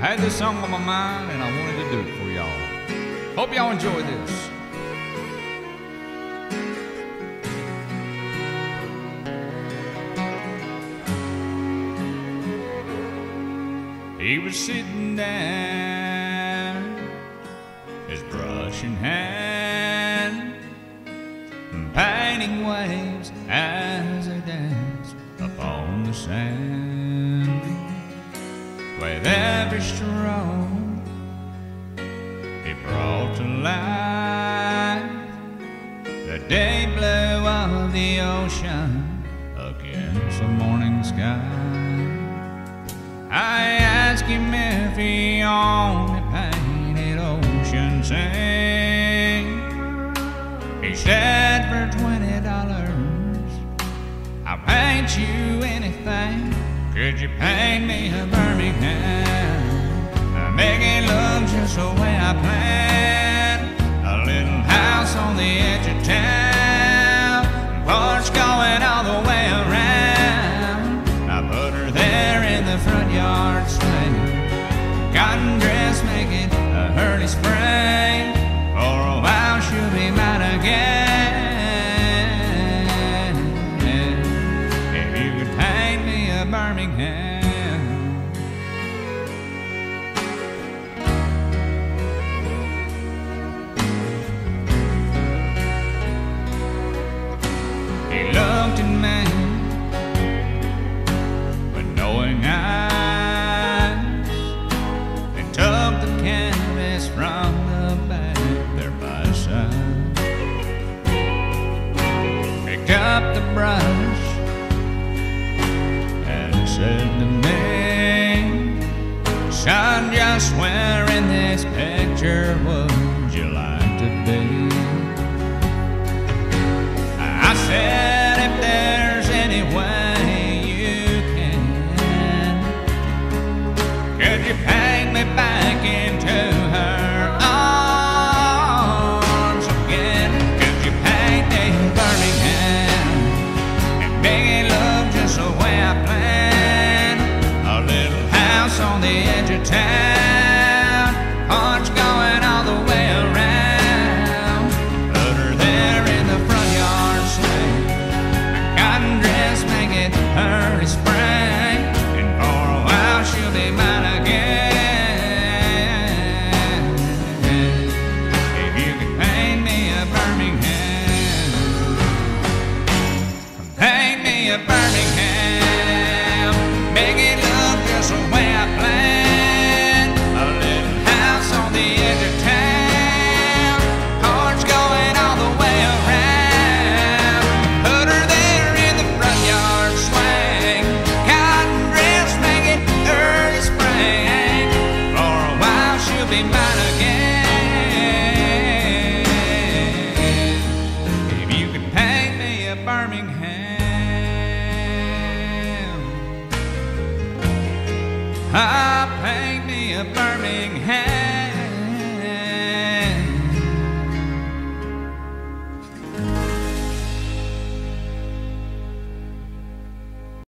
had this song on my mind and I wanted to do it for y'all. Hope y'all enjoy this. He was sitting down, his brush in hand, painting waves as they danced upon the sand. With every stroke, he brought to life the day blue of the ocean against the morning sky. I asked him if he only painted ocean scene. He said for twenty dollars, I'll paint you anything. Could you paint me a Birmingham? Make it look just the way I planned. A little house on the edge of town, porch going all the way Looked at me with knowing eyes and took the canvas from the back there by side. Picked up the brush and said to me, Son, just where in this picture would me a Birmingham, make it look just the way I planned. A little house on the edge of town, porch going all the way around. Put her there in the front yard swing, cotton dress make it early spring. For a while she'll be mine again. Birmingham. Ah, paint me a Birmingham.